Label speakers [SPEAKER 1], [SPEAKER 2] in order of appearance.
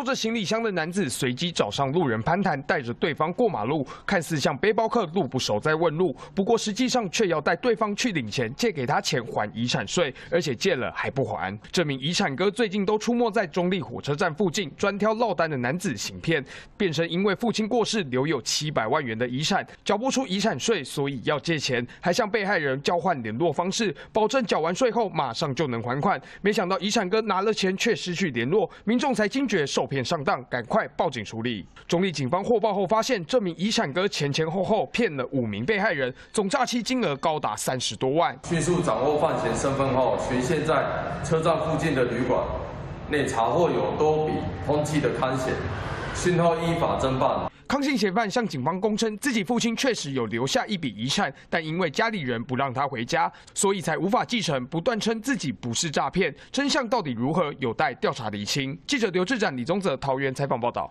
[SPEAKER 1] 拖着行李箱的男子随即找上路人攀谈，带着对方过马路，看似像背包客路不熟在问路，不过实际上却要带对方去领钱，借给他钱还遗产税，而且借了还不还。这名遗产哥最近都出没在中立火车站附近，专挑落单的男子行骗，变身因为父亲过世留有七百万元的遗产，缴不出遗产税，所以要借钱，还向被害人交换联络方式，保证缴完税后马上就能还款。没想到遗产哥拿了钱却失去联络，民众才惊觉受骗上当，赶快报警处理。中立警方获报后发现，这名遗产哥前前后后骗了五名被害人，总诈欺金额高达三十多万。
[SPEAKER 2] 迅速掌握犯嫌身份后，巡线在车站附近的旅馆内查获有多笔通缉的刊险，讯后依法侦办。
[SPEAKER 1] 康姓嫌犯向警方供称，自己父亲确实有留下一笔遗产，但因为家里人不让他回家，所以才无法继承。不断称自己不是诈骗，真相到底如何，有待调查厘清。记者刘志展、李宗泽桃园采访报道。